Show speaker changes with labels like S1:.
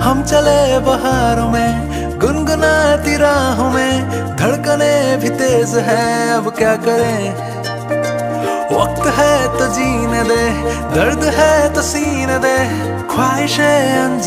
S1: हम चले बहारों में, गुनगुनाती राहों में, धड़कने भी तेज है, अब क्या करें? वक्त है तो जीने दे, दर्द है तो सीने दे, ख्वाहिशें